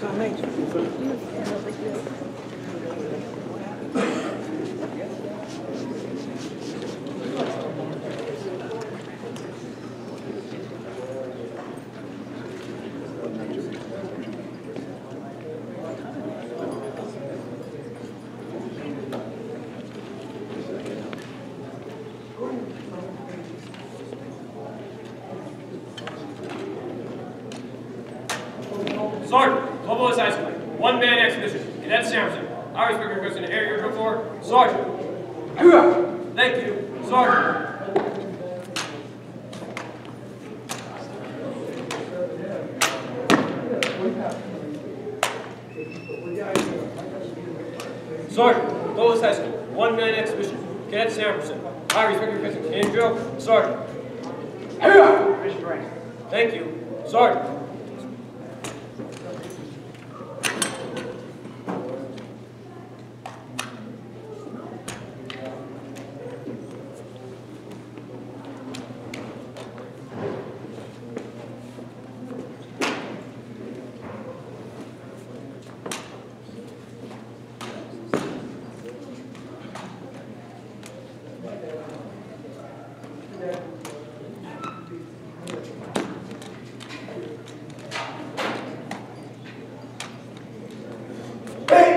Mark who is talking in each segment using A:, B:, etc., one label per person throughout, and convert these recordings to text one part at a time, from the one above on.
A: Somente. Sergeant, Global High School, one-man exhibition, Cadet Sampson. I was requesting an area group four. Sergeant. Thank you, Sergeant. Sergeant, Global High School, one-man exhibition, Cadet Sampson. I respect your in drill. Sergeant. Thank you, Sergeant.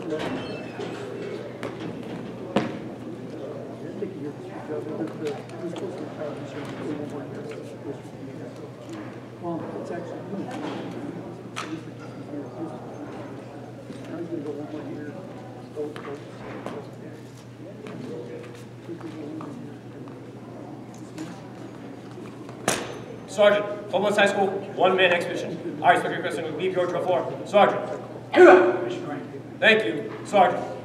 B: Well, it's actually.
A: Sergeant, Cobblers High School, one-man. I respect your request and leave your drill four. Sergeant. Thank you, Sergeant.